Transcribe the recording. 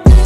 for you.